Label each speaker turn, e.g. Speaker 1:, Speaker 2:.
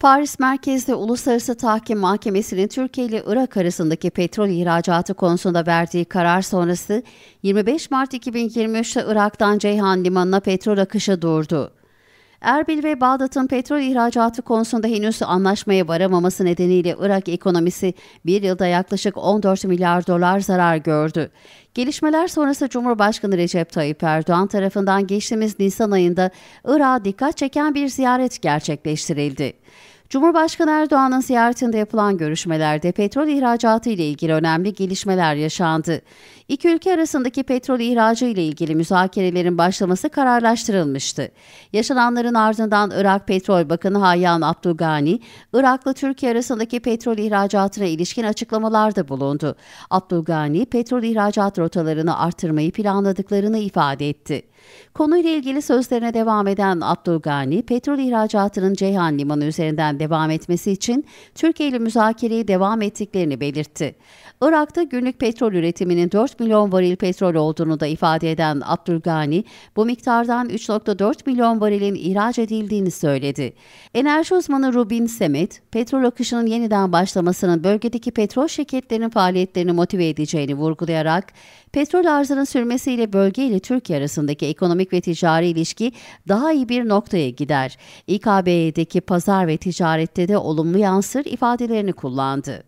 Speaker 1: Paris merkezli Uluslararası Tahkim Mahkemesi'nin Türkiye ile Irak arasındaki petrol ihracatı konusunda verdiği karar sonrası 25 Mart 2023'te Irak'tan Ceyhan Limanı'na petrol akışı durdu. Erbil ve Bağdat'ın petrol ihracatı konusunda henüz anlaşmaya varamaması nedeniyle Irak ekonomisi bir yılda yaklaşık 14 milyar dolar zarar gördü. Gelişmeler sonrası Cumhurbaşkanı Recep Tayyip Erdoğan tarafından geçtiğimiz Nisan ayında Irak'a dikkat çeken bir ziyaret gerçekleştirildi. Cumhurbaşkanı Erdoğan'ın ziyaretinde yapılan görüşmelerde petrol ihracatı ile ilgili önemli gelişmeler yaşandı. İki ülke arasındaki petrol ihracı ile ilgili müzakerelerin başlaması kararlaştırılmıştı. Yaşananların ardından Irak Petrol Bakanı Hayyan Abdülgani, Irak'la Türkiye arasındaki petrol ihracatına ilişkin açıklamalarda bulundu. Abdülgani, petrol ihracat rotalarını artırmayı planladıklarını ifade etti. Konuyla ilgili sözlerine devam eden Abdülgani, petrol ihracatının Ceyhan Limanı üzerinden devam etmesi için Türkiye ile müzakereye devam ettiklerini belirtti. Irak'ta günlük petrol üretiminin 4 milyon varil petrol olduğunu da ifade eden Abdülgani, bu miktardan 3.4 milyon varilin ihraç edildiğini söyledi. Enerji uzmanı Rubin Semet, petrol akışının yeniden başlamasının bölgedeki petrol şirketlerinin faaliyetlerini motive edeceğini vurgulayarak, petrol arzının sürmesiyle bölge ile Türkiye arasındaki ekonomik ve ticari ilişki daha iyi bir noktaya gider. İKB'deki pazar ve ticarette de olumlu yansır ifadelerini kullandı.